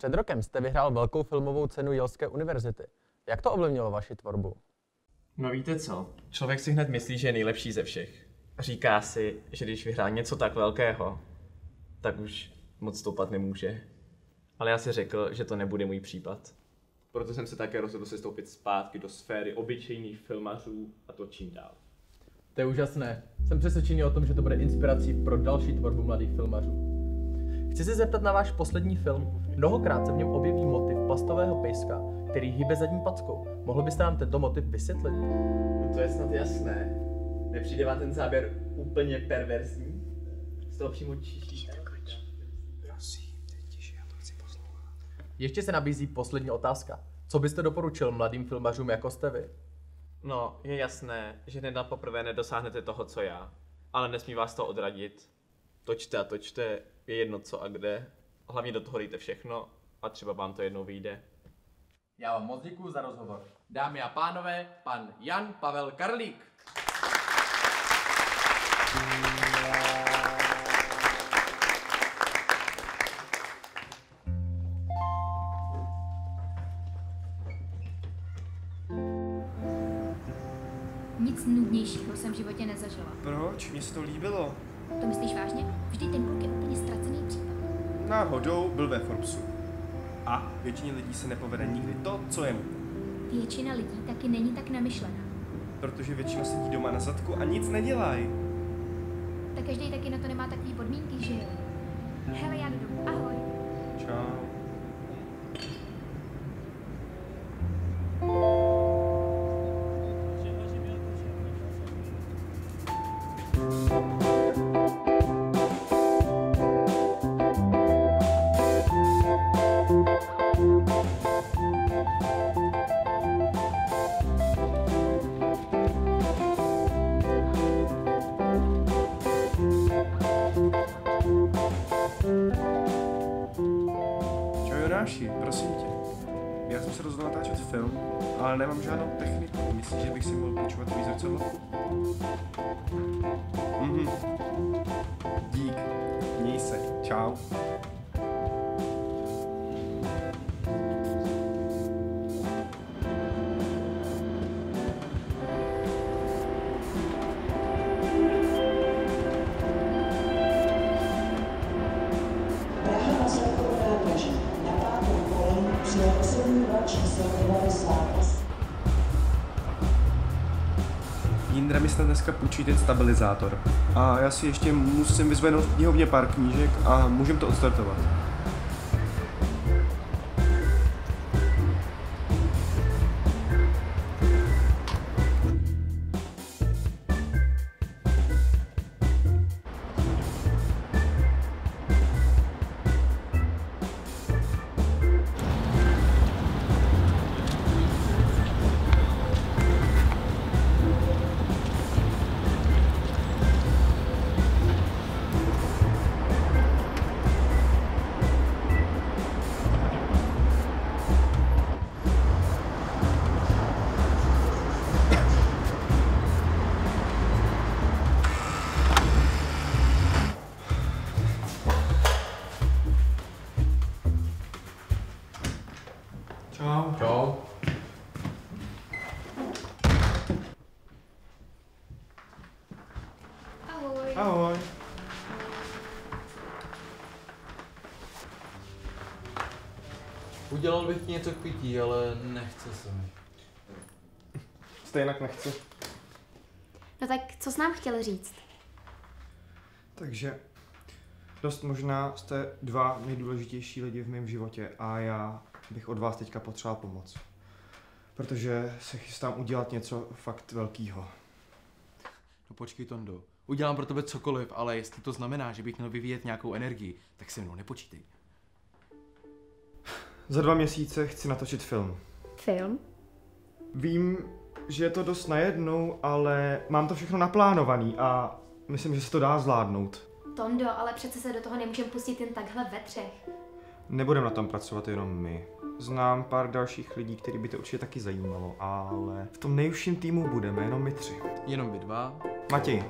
Před rokem jste vyhrál velkou filmovou cenu Jelské univerzity. Jak to ovlivnilo vaši tvorbu? No víte co, člověk si hned myslí, že je nejlepší ze všech. Říká si, že když vyhrá něco tak velkého, tak už moc stoupat nemůže. Ale já si řekl, že to nebude můj případ. Proto jsem se také rozhodl se stoupit zpátky do sféry obyčejných filmařů a to čím dál. To je úžasné. Jsem přesvědčený o tom, že to bude inspirací pro další tvorbu mladých filmařů. Chci se zeptat na váš poslední film. Mnohokrát se v něm objeví motiv plastového pejska, který hýbe zadní packou. Mohl byste nám tento motiv vysvětlit? No to je snad jasné. Nepřijde vám ten záběr úplně perverzní? Z toho přímo čiší. Ještě se nabízí poslední otázka. Co byste doporučil mladým filmařům jako jste vy? No, je jasné, že hned na poprvé nedosáhnete toho, co já. Ale nesmí vás to odradit. Točte a točte, je jedno co a kde. Hlavně do toho dejte všechno a třeba vám to jednou vyjde. Já vám moc děkuji za rozhovor. Dámy a pánové, pan Jan Pavel Karlík. Náhodou byl ve Forbesu. A většině lidí se nepovede nikdy to, co je mu. Většina lidí taky není tak namyšlená. Protože většina sedí doma na zadku a nic nedělají. Tak každý taky na to nemá takový podmínky, že jo? Hele, já jdu Snad dneska půjčí ten stabilizátor. A já si ještě musím vyzvednout knihovně pár knížek a můžem to odstartovat. Ahoj. Udělal bych ti něco k pití, ale nechce se mi. Stejně nechci. No tak co jsi nám chtěl říct? Takže dost možná jste dva nejdůležitější lidi v mém životě a já bych od vás teďka potřeboval pomoc. Protože se chystám udělat něco fakt velkýho. No počkej, Tondo. Udělám pro tebe cokoliv, ale jestli to znamená, že bych měl vyvíjet nějakou energii, tak se mnou nepočítej. Za dva měsíce chci natočit film. Film? Vím, že je to dost najednou, ale mám to všechno naplánovaný a myslím, že se to dá zvládnout. Tondo, ale přece se do toho nemůžeme pustit jen takhle ve třech. Nebudeme na tom pracovat jenom my. Znám pár dalších lidí, který by to určitě taky zajímalo, ale v tom nejužším týmu budeme jenom my tři. Jenom vy dva. Matěj,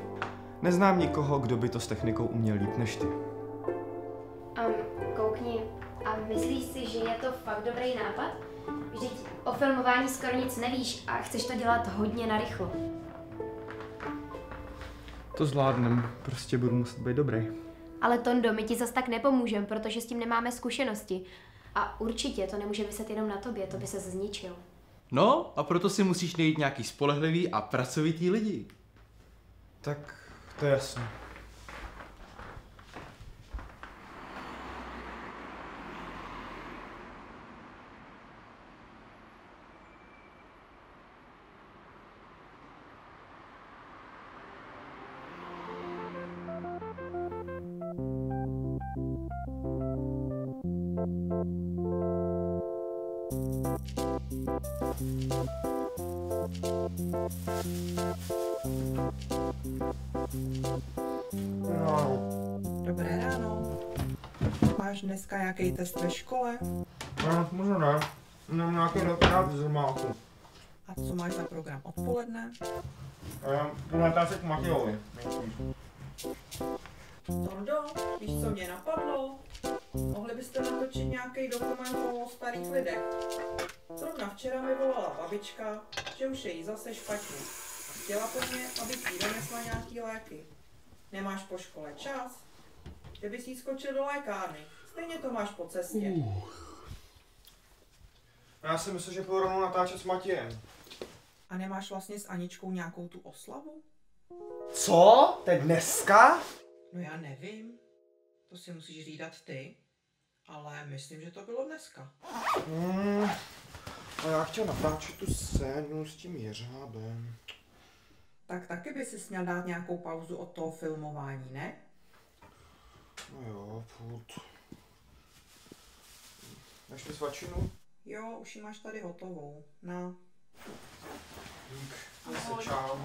neznám nikoho, kdo by to s technikou uměl líp než ty. Um, koukni, um, Myslíš si, že je to fakt dobrý nápad? Vždyť o filmování skoro nic nevíš a chceš to dělat hodně narychlo. To zvládnem, prostě budu muset být dobrý. Ale Tondo, my ti zas tak nepomůžeme, protože s tím nemáme zkušenosti. A určitě to nemůže vyset jenom na tobě, to by se zničil. No, a proto si musíš najít nějaký spolehlivý a pracovitý lidi. Tak to máš za program odpoledne? Půletá se k Matějovi. Tondo, víš, co mě napadlo? Mohli byste natočit nějaký dokument o starých lidech. Zrovna včera mi volala babička, že už je jí zase špatně. A chtěla po mně, abych jí donesla nějaký léky. Nemáš po škole čas? Kdyby si skočil do lékárny. Stejně to máš po cestě. Já si myslím, že půjdu rovnou natáčet s Matějem. A nemáš vlastně s Aničkou nějakou tu oslavu? Co? To je dneska? No já nevím. To si musíš řídat ty. Ale myslím, že to bylo dneska. Hmm. A já chtěl natáčet tu scénu s tím jeřábem. Tak taky by si měl dát nějakou pauzu od toho filmování, ne? No jo, furt. Našli svačinu? Jo, už ji máš tady hotovou. No. Dík. Zase čau.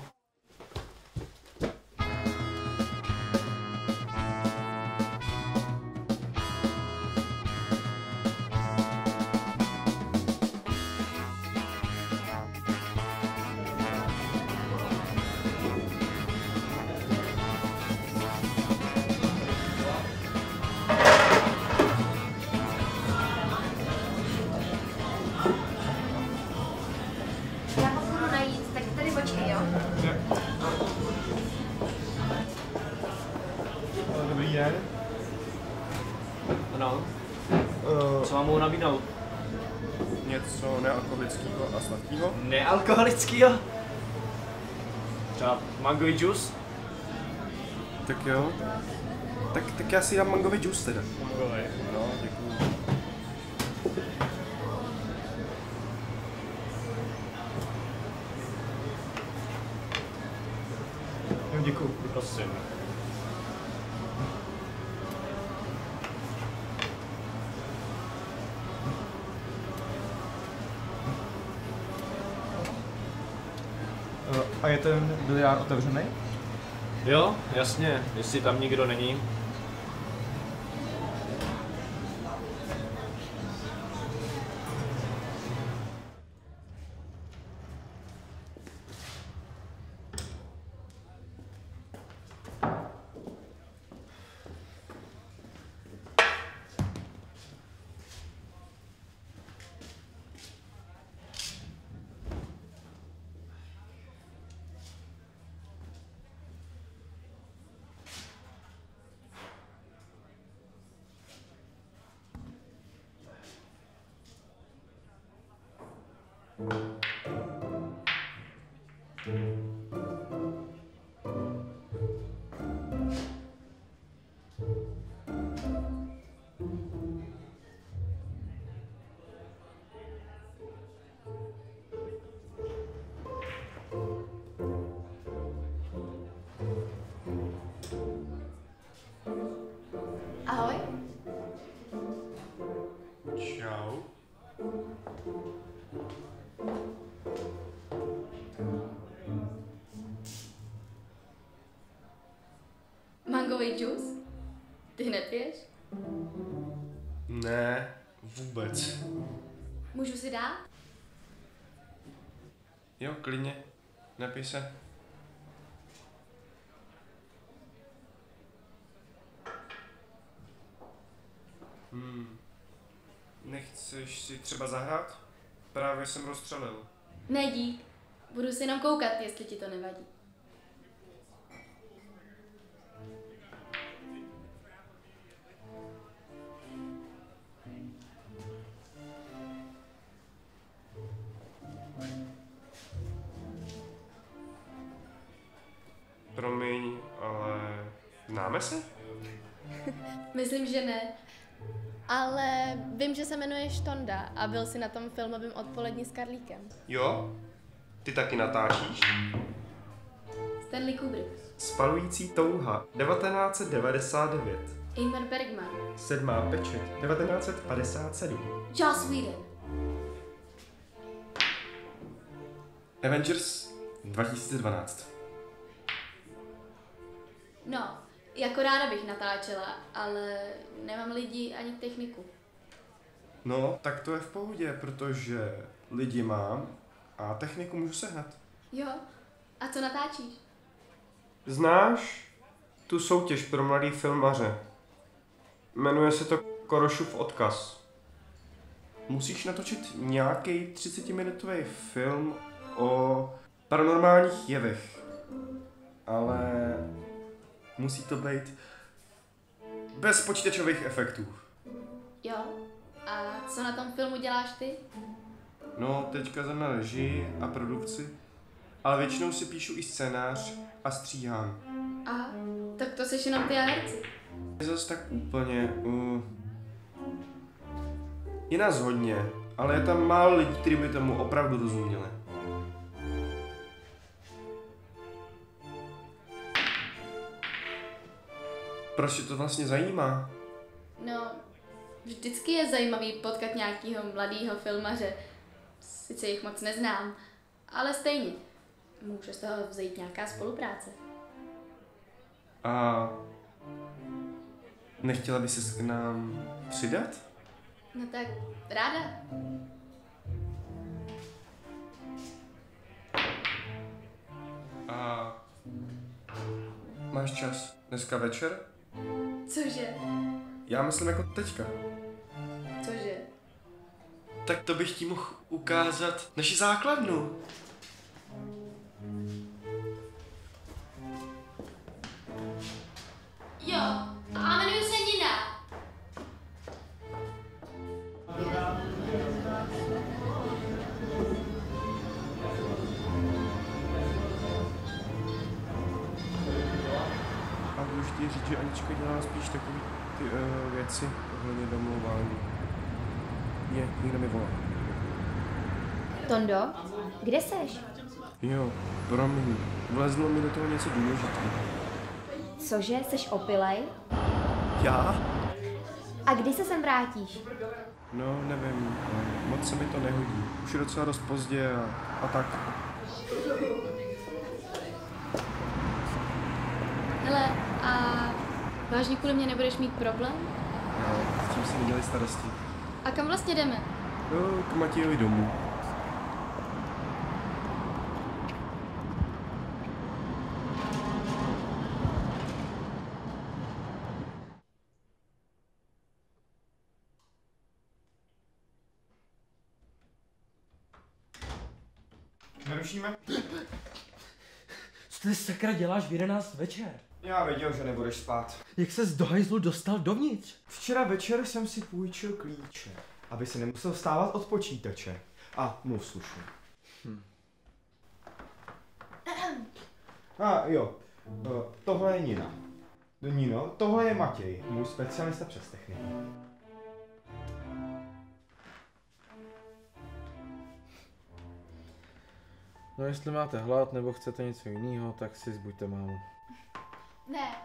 Uh, mohu nabídnout? něco nealkoholického a sladkého? Nealkoholickýho? Třeba mangový juice? Tak jo. Tak, tak já si dám mangový džus teda. Mangový. No, děkuju. Jo, děkuju. Prosím. Je ten biliár otevřený? Jo, jasně, jestli tam nikdo není. Klidně. Nepij se. Hmm. Nechceš si třeba zahrát? Právě jsem rozstřelil. Ne dík. Budu si jenom koukat, jestli ti to nevadí. Že se jmenuješ Tonda a byl si na tom filmovém odpolední s Karlíkem. Jo? Ty taky natáčíš? Stanley Kubrick. Spalující touha 1999. Ingmar Bergman. Sedmá pečeť 1957. Joss Whedon. Avengers 2012. No, jako ráda bych natáčela, ale nemám lidi ani techniku. No, tak to je v pohodě, protože lidi mám a techniku můžu sehnat. Jo, a co natáčíš? Znáš tu soutěž pro mladý filmaře? Jmenuje se to Korošův odkaz. Musíš natočit nějaký 30-minutový film o paranormálních jevech. Ale musí to být bez počítačových efektů. Jo, a co na tom filmu děláš ty? No, teďka jsem na režii a produkci, ale většinou si píšu i scénář a stříhám. A tak to seš jenom ty a herci. Zas tak úplně. Uh, je nás hodně, ale je tam málo lidí, kteří by tomu opravdu rozuměli. Proč tě to vlastně zajímá? No, vždycky je zajímavý potkat nějakého mladého filmaře. Sice jich moc neznám, ale stejně. Může z toho vzejít nějaká spolupráce. A nechtěla by se k nám přidat? No tak ráda. A máš čas dneska večer? Cože? Já myslím jako teďka. Tak to bych ti mohl ukázat naši základnu. Jo, a jmenuji se Nina. A důležitě říct, že Anička dělá spíš takové ty uh, věci ohledně domlouvání. Je, někdo mi volá. Tondo, kde seš? Jo, promiň, vlezlo mi do toho něco důležitého. Cože, seš opilej? Já? A kdy se sem vrátíš? No, nevím, moc se mi to nehodí. Už je docela dost pozdě a, a tak. Hele, a vážně kvůli mě nebudeš mít problém? No, s tím si nedělali starosti. A kam vlastně jdeme? No, k Matějovi domů. Nerušíme? Co ty sakra děláš v 11 večer? Já věděl, že nebudeš spát. Jak se z dohajzlu dostal dovnitř? Včera večer jsem si půjčil klíče, aby se nemusel vstávat od počítače. A mluv slušně. Hm. A jo, eh, tohle je Nina. Nino, tohle je Matěj, můj specialista přes techniku. No jestli máte hlad nebo chcete něco jiného, tak si zbuďte mámu. Ne,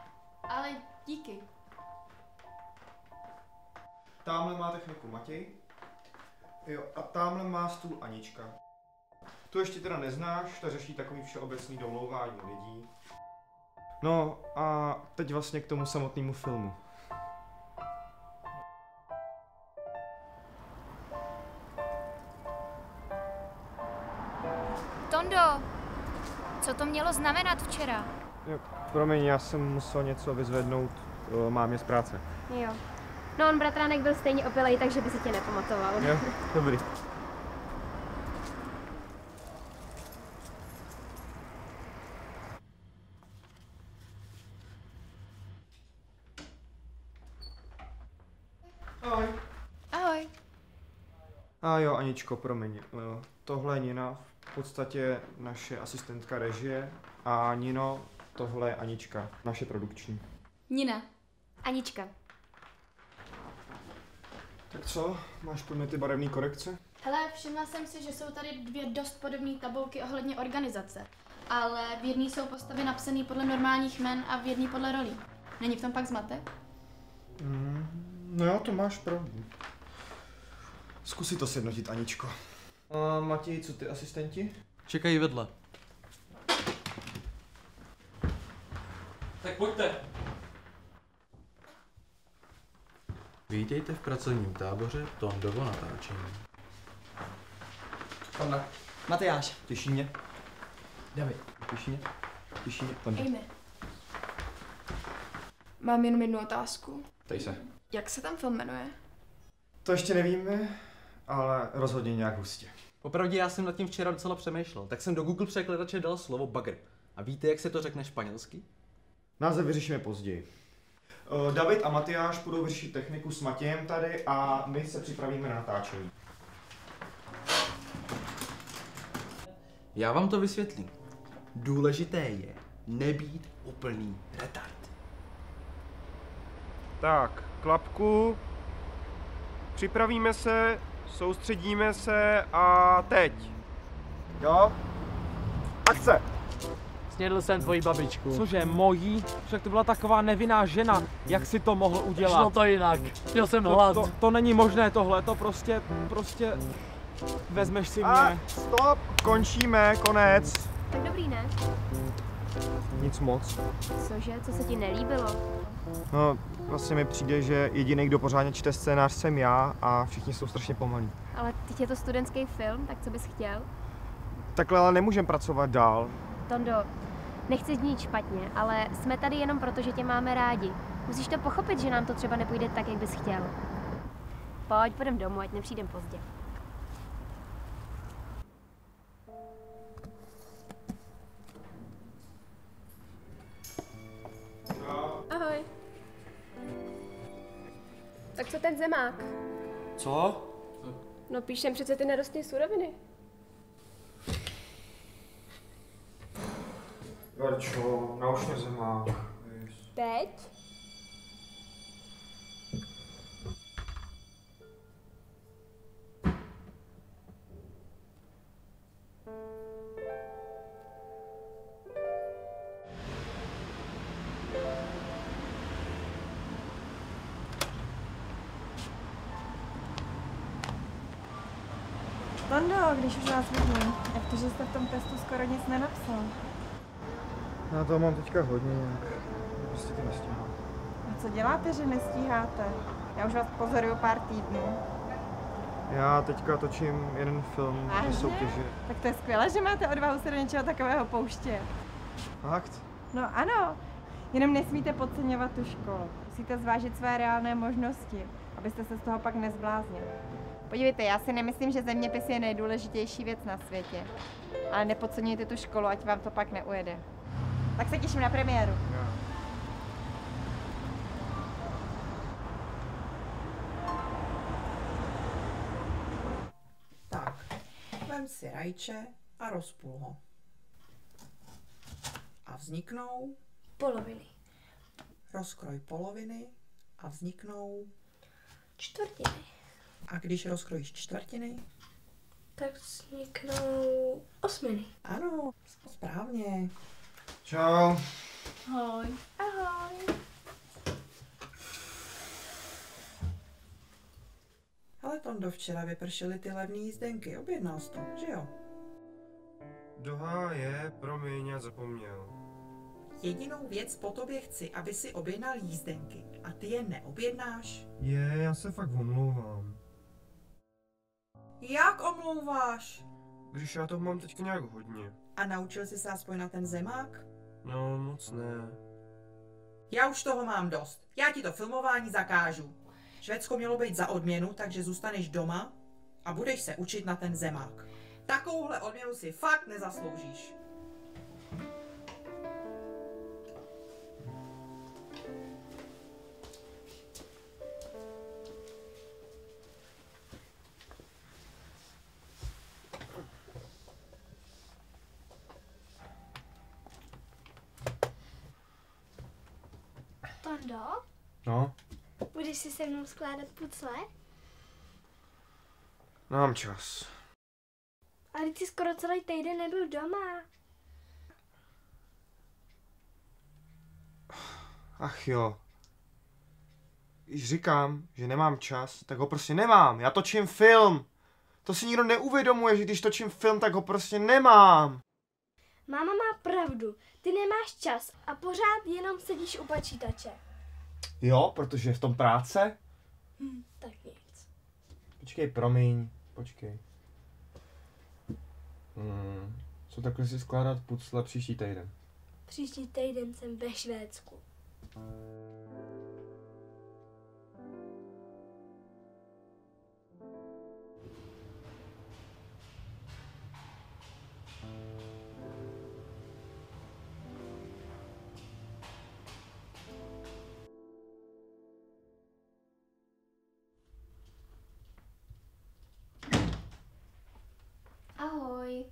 ale díky. Tamhle má techniku Matěj. Jo, a tamhle má stůl Anička. Tu ještě teda neznáš, ta řeší takový všeobecný domlouvání lidí. No a teď vlastně k tomu samotnému filmu. Tondo, co to mělo znamenat včera? Jo, promiň, já jsem musel něco vyzvednout, o, mám je z práce. Jo. No on bratránek byl stejně opilej, takže by si tě nepamatoval. Jo, dobrý. Ahoj. Ahoj. A jo, Aničko, promiň. Jo, Tohle je Nina, v podstatě naše asistentka režie. A Nino, tohle je Anička, naše produkční. Nina. Anička. Tak co, máš mě ty barevné korekce? Hele, všimla jsem si, že jsou tady dvě dost podobné tabulky ohledně organizace. Ale v jedné jsou postavy napsané podle normálních jmen a v jedné podle rolí. Není v tom pak zmatek? Mm, no jo, to máš pravdu. Zkusí to sjednotit, Aničko. A Matěj, co ty asistenti? Čekají vedle. Tak pojďte. Vítejte v pracovním táboře Tondovo natáčení. Tonda. Matyáš. Těší mě. David. Těší mě. Těší mě. Tonda. Amy. Mám jenom jednu otázku. Tej se. Jak se tam film jmenuje? To ještě nevíme, ale rozhodně nějak hustě. Popravdě já jsem nad tím včera docela přemýšlel, tak jsem do Google překladače dal slovo bagr. A víte, jak se to řekne španělsky? Název vyřešíme později. Eh, David a Matyáš budou vyřešit techniku s Matějem tady a my se připravíme na natáčení. Já vám to vysvětlím. Důležité je nebýt úplný retard. Tak, klapku. Připravíme se, soustředíme se a teď. Jo? Akce! Snědl jsem tvoji babičku. Cože, mojí? Však to byla taková nevinná žena. Jak si to mohl udělat? Šlo to jinak. Měl jsem to, hlad. To, to není možné tohle, to prostě, prostě... Vezmeš si A mě. stop! Končíme, konec. Tak dobrý, ne? Nic moc. Cože, co se ti nelíbilo? No, vlastně mi přijde, že jediný, kdo pořádně čte scénář, jsem já a všichni jsou strašně pomalí. Ale teď je to studentský film, tak co bys chtěl? Takhle ale nemůžeme pracovat dál. Tondo, nechci znít špatně, ale jsme tady jenom proto, že tě máme rádi. Musíš to pochopit, že nám to třeba nepůjde tak, jak bys chtěl. Pojď, půjdem domů, ať nepřijdem pozdě. Zemák? Co? No píšem přece ty nerostné suroviny. Verčo, nauč mě zemák. Teď? Když už vás vidím, jak to, že jste v tom testu skoro nic nenapsal? Já to mám teďka hodně nějak. Prostě to nestíhám. A co děláte, že nestíháte? Já už vás pozoruju pár týdnů. Já teďka točím jeden film Vážně? do soutěže. Tak to je skvělé, že máte odvahu se do něčeho takového pouštět. Fakt? No ano, jenom nesmíte podceňovat tu školu. Musíte zvážit své reálné možnosti, abyste se z toho pak nezbláznili. Podívejte, já si nemyslím, že zeměpis je nejdůležitější věc na světě. Ale nepodceňujte tu školu, ať vám to pak neujede. Tak se těším na premiéru. Tak, vem si rajče a rozpůl ho. A vzniknou Poloviny. rozkroj poloviny a vzniknou Čtvrtiny. A když rozkrojíš čtvrtiny, Tak vzniknou osminy. ano, správně. Čau. Ahoj. Ahoj. Ale Tondo včera vypršely ty levné jízdenky, objednal jsi to, že jo? Do háje, promiň, já zapomněl. Jedinou věc po tobě chci, aby si objednal jízdenky a ty je neobjednáš. Je, já se fakt omlouvám. Jak omlouváš? Když já toho mám teďka nějak hodně. A naučil jsi se aspoň na ten zemák? No, moc ne. Já už toho mám dost. Já ti to filmování zakážu. Švédsko mělo být za odměnu, takže zůstaneš doma a budeš se učit na ten zemák. Takovouhle odměnu si fakt nezasloužíš. Tondo, No, budeš si se mnou skládat pucle? mám čas. Ale ty skoro celý týden nebyl doma. Ach jo. Když říkám, že nemám čas, tak ho prostě nemám. Já točím film. To si nikdo neuvědomuje, že když točím film, tak ho prostě nemám. Máma má pravdu. Ty nemáš čas a pořád jenom sedíš u počítače. Jo, protože je v tom práce. Hm, tak nic. Počkej, promiň, počkej. Hmm, co takhle si skládat pucle příští týden? Příští týden jsem ve Švédsku. Ahoj.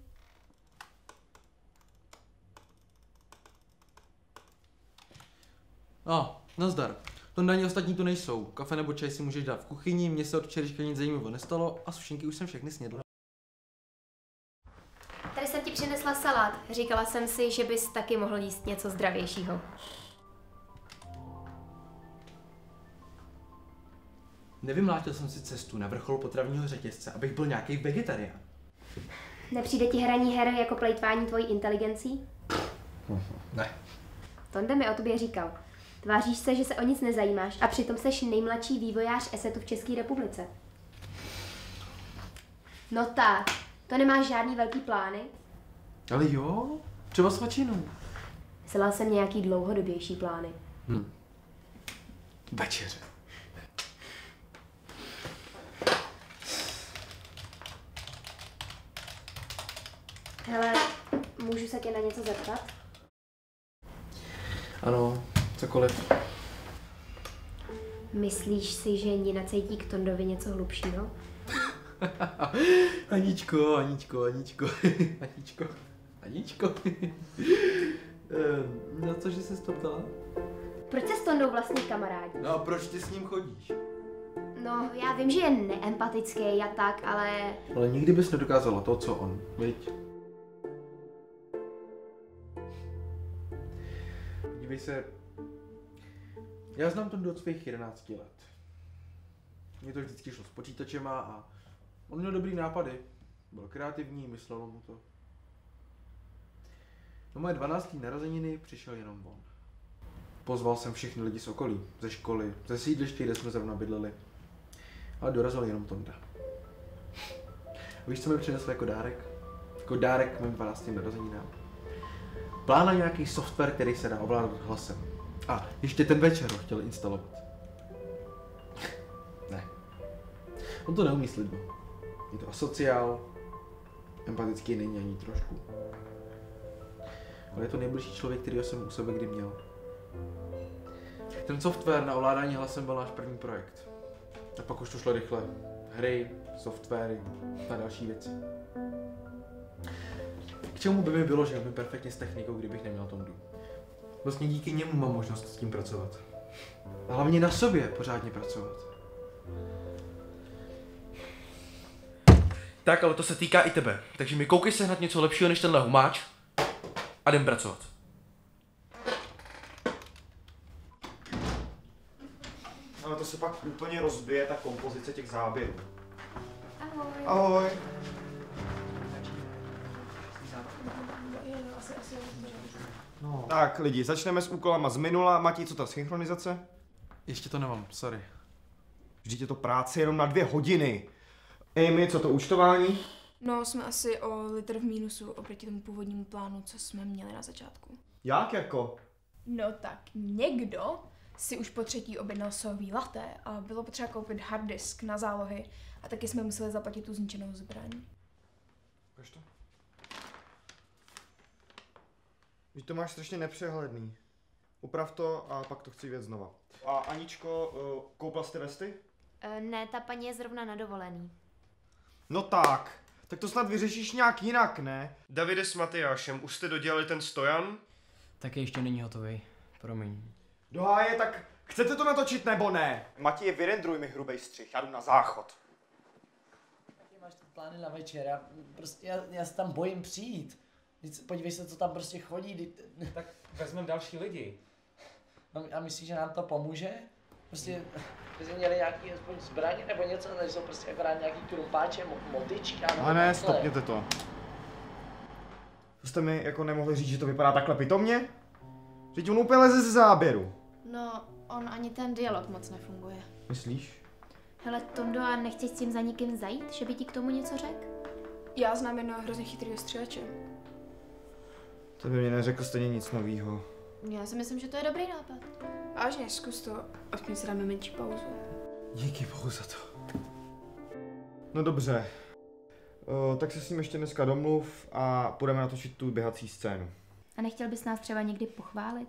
A, nazdar. Tonda ani ostatní tu nejsou. Kafe nebo čaj si můžeš dát v kuchyni, mně se od včerejška nic zajímavého nestalo a sušenky už jsem všechny snědl. Tady jsem ti přinesla salát. Říkala jsem si, že bys taky mohl jíst něco zdravějšího. Nevymlátil jsem si cestu na vrchol potravního řetězce, abych byl nějaký vegetarián. Nepřijde ti hraní her jako plejtvání tvojí inteligencí? Ne. Tonde mi o tobě říkal. Tváříš se, že se o nic nezajímáš a přitom seš nejmladší vývojář esetu v České republice. No tak, to nemáš žádný velký plány? Ale jo, třeba svačinu. Myslela jsem nějaký dlouhodobější plány. Hm. Večeře. Hele, můžu se tě na něco zeptat? Ano, cokoliv. Myslíš si, že Nina cítí k Tondovi něco hlubšího? Aničko, Aničko, Aničko, Aničko, Aničko. Ehm, Na co, že jsi to ptala? Proč se s Tondou vlastně kamarádi? No a proč ty s ním chodíš? No, já vím, že je neempatický a tak, ale Ale nikdy bys nedokázala to, co on, viď? Podívej se, já znám Tondu od svých 11 let. Mně to vždycky šlo s počítačema a on měl dobrý nápady. Byl kreativní, myslelo mu to. Na moje 12. narozeniny přišel jenom on. Pozval jsem všechny lidi z okolí, ze školy, ze sídliště, kde jsme zrovna bydleli. Ale dorazil jenom Tonda. A víš, co mi přinesl jako dárek? Jako dárek k mým 12. narozeninám. Plán na nějaký software, který se dá ovládat hlasem. A ještě ten večer ho chtěl instalovat. ne. On to neumí s lidmi. Je to asociál, empatický není ani trošku. Ale je to nejbližší člověk, kterýho jsem u sebe kdy měl. Ten software na ovládání hlasem byl náš první projekt. A pak už to šlo rychle. Hry, softwary a další věci. K čemu by mi bylo, že umím perfektně s technikou, kdybych neměl Tondu? Vlastně díky němu mám možnost s tím pracovat. A hlavně na sobě pořádně pracovat. Tak, ale to se týká i tebe. Takže mi koukej sehnat něco lepšího než tenhle humáč a jdem pracovat. Ale to se pak úplně rozbije, ta kompozice těch záběrů. Ahoj. Ahoj. No. Tak lidi, začneme s úkolama z minula. Matí, co ta synchronizace? Ještě to nemám, sorry. Vždyť je to práce jenom na dvě hodiny. Amy, co to účtování? No, jsme asi o litr v mínusu oproti tomu původnímu plánu, co jsme měli na začátku. Jak jako? No tak někdo si už po třetí objednal sojový latte a bylo potřeba koupit hard disk na zálohy a taky jsme museli zaplatit tu zničenou zbraň. Ukaž to. Víš, to máš strašně nepřehledný. Uprav to a pak to chci věc znova. A Aničko, uh, koupila jste vesty? E, ne, ta paní je zrovna na dovolený. No tak, tak to snad vyřešíš nějak jinak, ne? Davide s Matyášem, už jste dodělali ten stojan? Taky ještě není hotový. Promiň. Do háje, tak chcete to natočit nebo ne? Matěj, vyrendruj mi hrubej střih, já jdu na záchod. Jaký máš plány na večer? Já, prostě, já, já se tam bojím přijít. Podívej se, co tam prostě chodí. Tak vezmeme další lidi. A, a myslíš, že nám to pomůže? Prostě, že jsme měli nějaký aspoň zbraně nebo něco, nebo jsou prostě akorát nějaký krumpáče, mo- motyčky, A ne, takhle. stopněte to. To jste mi jako nemohli říct, že to vypadá takhle pitomně? Teď on úplně leze ze záběru. No, on ani ten dialog moc nefunguje. Myslíš? Hele, Tondo, a nechceš s tím za nikým zajít, že by ti k tomu něco řekl? Já znám jednoho hrozně chytrýho stříleče. To by mě neřekl stejně nic novýho. Já si myslím, že to je dobrý nápad. Vážně, zkus to, aspoň si dáme menší pauzu. Díky bohu za to. No dobře. O, tak se s ním ještě dneska domluv a půjdeme natočit tu běhací scénu. A nechtěl bys nás třeba někdy pochválit?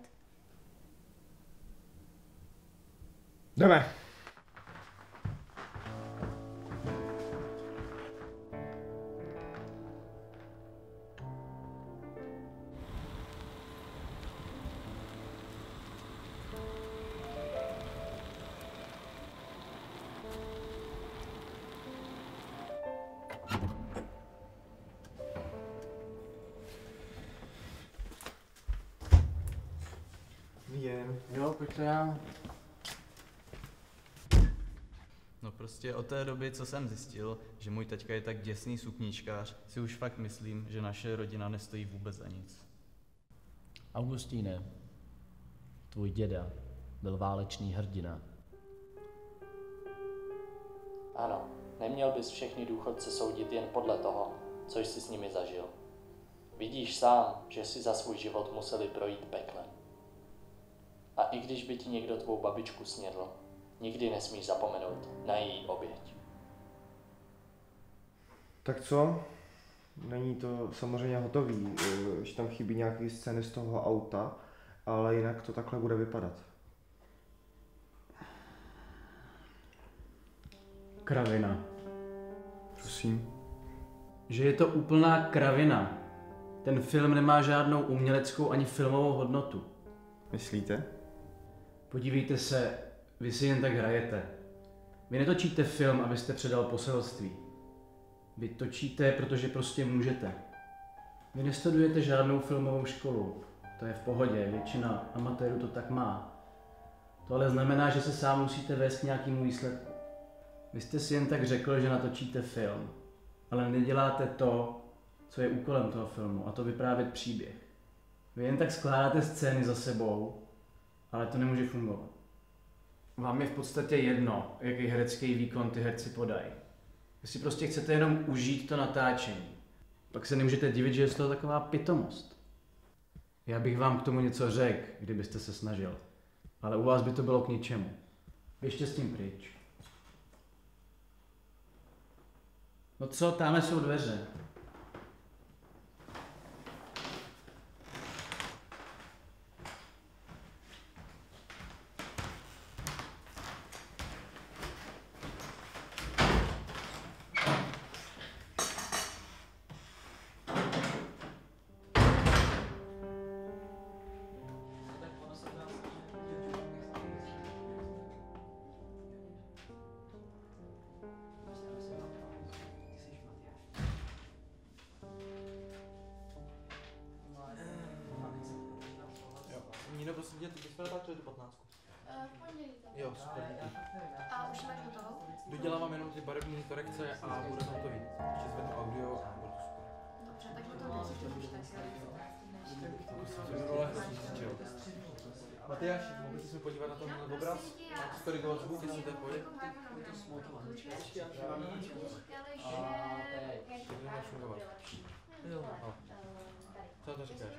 Jdeme. Prostě od té doby, co jsem zjistil, že můj teďka je tak děsný sukníčkář, si už fakt myslím, že naše rodina nestojí vůbec za nic. Augustíne, tvůj děda byl válečný hrdina. Ano, neměl bys všechny důchodce soudit jen podle toho, co jsi s nimi zažil. Vidíš sám, že si za svůj život museli projít peklem. A i když by ti někdo tvou babičku snědl, nikdy nesmíš zapomenout na její oběť. Tak co? Není to samozřejmě hotový, eh, že tam chybí nějaký scény z toho auta, ale jinak to takhle bude vypadat. Kravina. Prosím. Že je to úplná kravina. Ten film nemá žádnou uměleckou ani filmovou hodnotu. Myslíte? Podívejte se, vy si jen tak hrajete. Vy netočíte film, abyste předal poselství. Vy točíte, protože prostě můžete. Vy nestudujete žádnou filmovou školu. To je v pohodě, většina amatérů to tak má. To ale znamená, že se sám musíte vést k nějakému výsledku. Vy jste si jen tak řekl, že natočíte film, ale neděláte to, co je úkolem toho filmu, a to vyprávět příběh. Vy jen tak skládáte scény za sebou, ale to nemůže fungovat. Vám je v podstatě jedno, jaký herecký výkon ty herci podají. Vy si prostě chcete jenom užít to natáčení. Pak se nemůžete divit, že je toho taková pitomost. Já bych vám k tomu něco řekl, kdybyste se snažil. Ale u vás by to bylo k ničemu. Běžte s tím pryč. No co, tamhle jsou dveře. To to říkáš?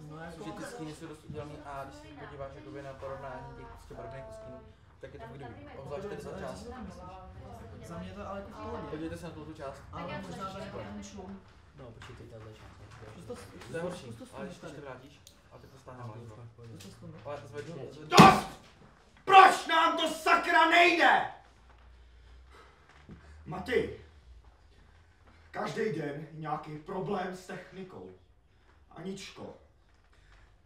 No, jako- že ty stíny jsou dost udělaný a když se podíváš jakoby na porovnání těch prostě barevných stínů, tak je to kdyby. Obzvlášť tady ta část. Za mě to ale jako v pohodě. Podívejte se na tu část. Ale možná tady jako ten šum. No, počkej, teď tahle část. To- To je horší, to- to- ale když to vrátíš, a teď to stáhne nahoru. to- to- to- Ale zvedni, zvedni. Dost! Proč nám to sakra nejde? Maty, každý den je nějaký problém s technikou. Aničko,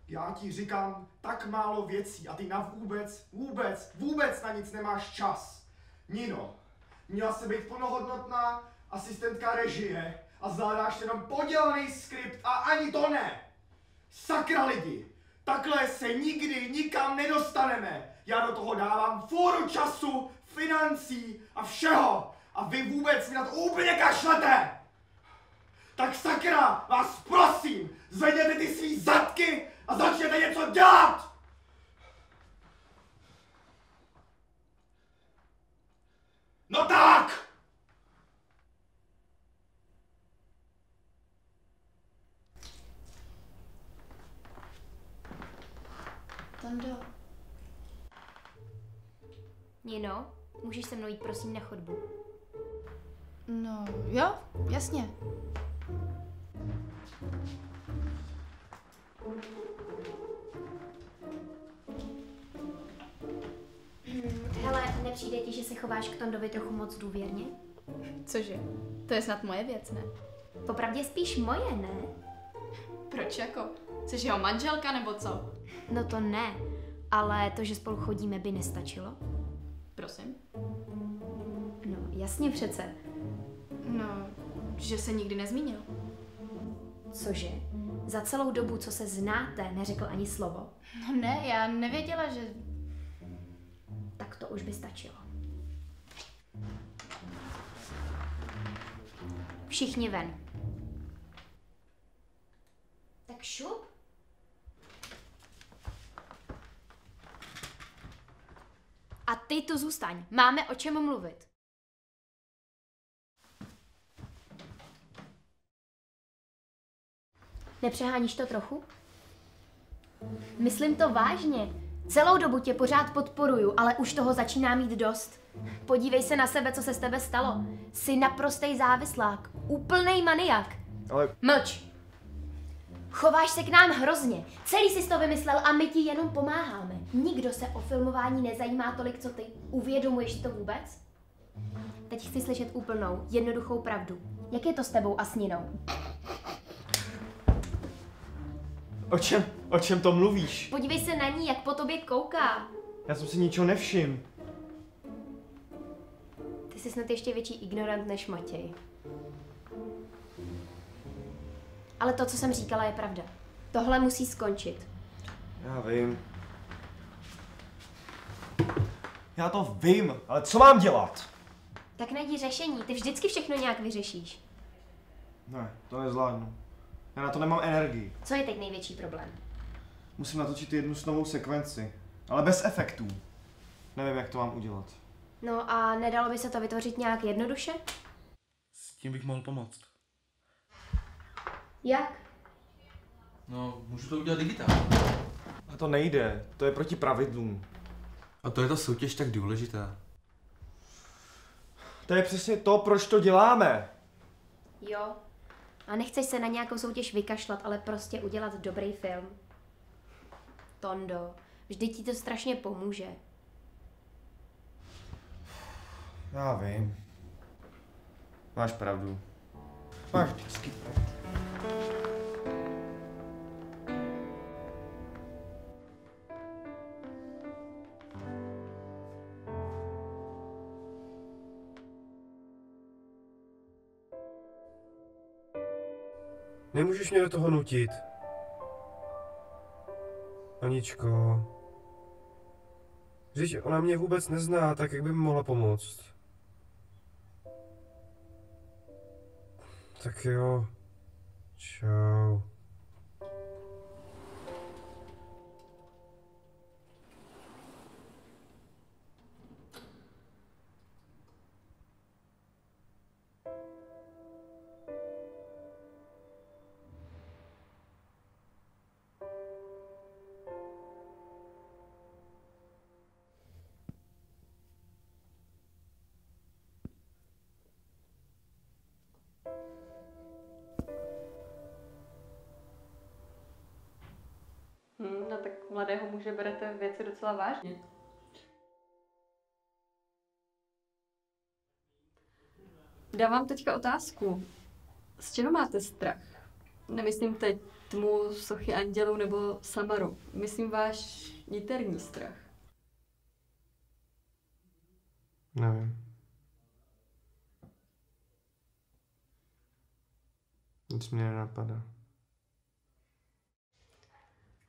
já ti říkám tak málo věcí a ty na vůbec, vůbec, vůbec na nic nemáš čas. Nino, měla se být plnohodnotná asistentka režie a zvládáš jenom podělaný skript a ani to ne. Sakra lidi, takhle se nikdy nikam nedostaneme. Já do toho dávám fůru času, financí a všeho. A vy vůbec mi na to úplně kašlete. Tak sakra, vás prosím, zvedněte ty svý zadky a začněte něco dělat. No tak! Tondo, Nino, můžeš se mnou jít prosím na chodbu? No, jo, jasně. Nepřijde ti, že se chováš k Tondovi trochu moc důvěrně? Cože? To je snad moje věc, ne? Popravdě spíš moje, ne? Proč jako? Jsi jeho manželka nebo co? No to ne, ale to, že spolu chodíme, by nestačilo? Prosím? No, jasně přece. No, že se nikdy nezmínil. Cože? Za celou dobu, co se znáte, neřekl ani slovo? No ne, já nevěděla, že... Už by stačilo. Všichni ven. Tak šup. A ty tu zůstaň. Máme o čem mluvit. Nepřeháníš to trochu? Myslím to vážně. Celou dobu tě pořád podporuju, ale už toho začíná mít dost. Podívej se na sebe, co se s tebe stalo. Jsi naprostej závislák, úplnej maniak. Ale Mlč. Chováš se k nám hrozně. Celý jsi to vymyslel a my ti jenom pomáháme. Nikdo se o filmování nezajímá tolik, co ty. Uvědomuješ si to vůbec? Teď chci slyšet úplnou, jednoduchou pravdu. Jak je to s tebou a s Ninou? O čem, o čem to mluvíš? Podívej se na ní, jak po tobě kouká. Já jsem si ničeho nevšiml. Ty jsi snad ještě větší ignorant než Matěj. Ale to, co jsem říkala, je pravda. Tohle musí skončit. Já vím. Já to vím, ale co mám dělat? Tak najdi řešení, ty vždycky všechno nějak vyřešíš. Ne, to nezvládnu. Já na to nemám energii. Co je teď největší problém? Musím natočit jednu novou sekvenci, ale bez efektů. Nevím, jak to mám udělat. No a nedalo by se to vytvořit nějak jednoduše? S tím bych mohl pomoct. Jak? No, můžu to udělat digitálně. A to nejde, to je proti pravidlům. A to je ta soutěž tak důležitá. To je přesně to, proč to děláme. Jo. A nechceš se na nějakou soutěž vykašlat, ale prostě udělat dobrý film. Tondo, vždyť ti to strašně pomůže. Já vím. Máš pravdu. Máš vždycky pravdu. Nemůžeš mě do toho nutit. Aničko. Vždyť ona mě vůbec nezná, tak jak by mi mohla pomoct. Tak jo. Čau. Docela vážně. Dávám teďka otázku. Z čeho máte strach? Nemyslím teď tmu, sochy andělů nebo Samaru. Myslím váš niterní strach. Nevím. Nic mě nenapadá.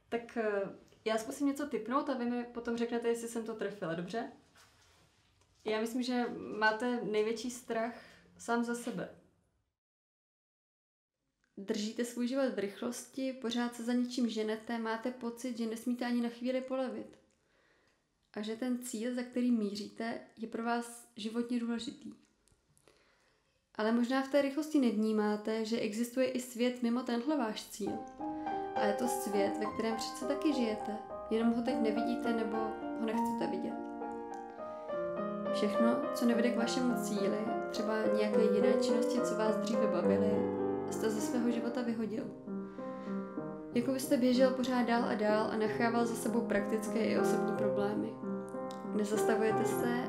Tak eh, já zkusím něco typnout a vy mi potom řeknete, jestli jsem to trefila, dobře? Já myslím, že máte největší strach sám za sebe. Držíte svůj život v rychlosti, pořád se za ničím ženete, máte pocit, že nesmíte ani na chvíli polevit. A že ten cíl, za který míříte, je pro vás životně důležitý. Ale možná v té rychlosti nevnímáte, že existuje i svět mimo tenhle váš cíl. A je to svět, ve kterém přece taky žijete, jenom ho teď nevidíte nebo ho nechcete vidět. Všechno, co nevede k vašemu cíli, třeba nějaké jiné činnosti, co vás dříve bavily, jste ze svého života vyhodil. Jako byste běžel pořád dál a dál a nachával za sebou praktické i osobní problémy. Nezastavujete se,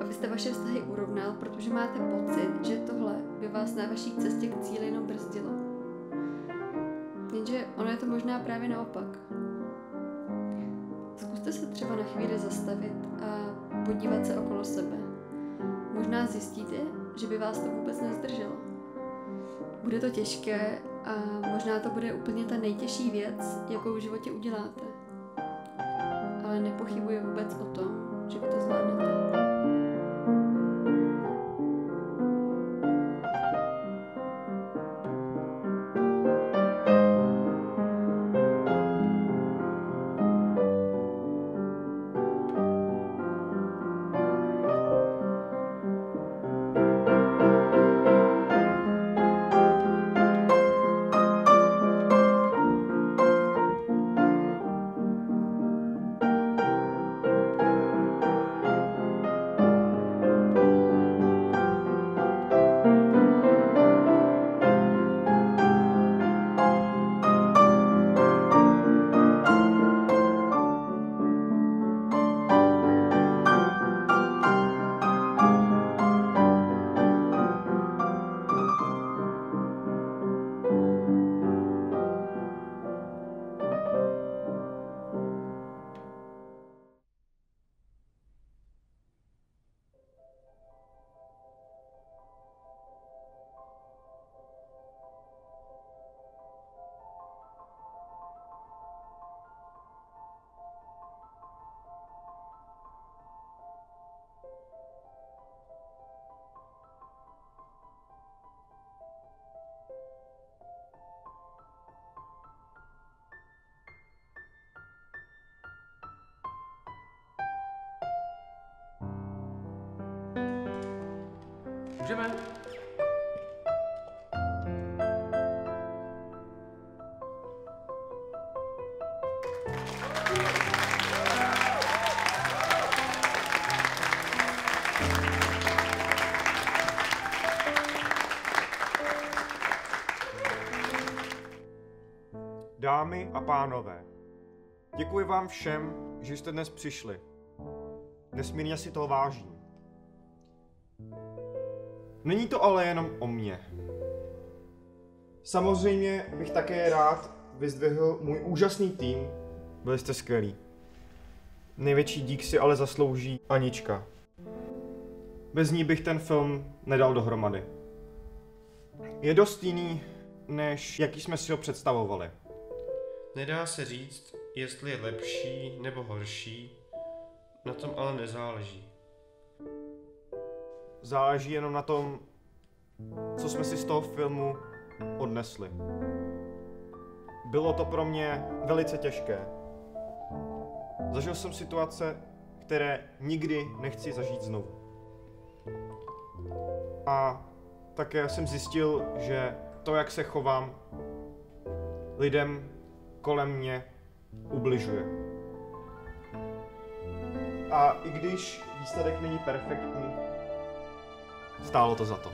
abyste vaše vztahy urovnal, protože máte pocit, že tohle by vás na vaší cestě k cíli jenom brzdilo. Jenže ono je to možná právě naopak. Zkuste se třeba na chvíli zastavit a podívat se okolo sebe. Možná zjistíte, že by vás to vůbec nezdrželo. Bude to těžké a možná to bude úplně ta nejtěžší věc, jakou v životě uděláte. Ale nepochybuji vůbec o tom, že vy to zvládnete. Dámy a pánové, děkuji vám všem, že jste dnes přišli. Nesmírně si toho vážím. Není to ale jenom o mně. Samozřejmě bych také rád vyzdvihl můj úžasný tým. Byli jste skvělí. Největší dík si ale zaslouží Anička. Bez ní bych ten film nedal dohromady. Je dost jiný, než jaký jsme si ho představovali. Nedá se říct, jestli je lepší nebo horší, na tom ale nezáleží. Záleží jenom na tom, co jsme si z toho filmu odnesli. Bylo to pro mě velice těžké. Zažil jsem situace, které nikdy nechci zažít znovu. A také jsem zjistil, že to, jak se chovám, lidem kolem mě ubližuje. A i když výsledek není perfektní, stálo to za to.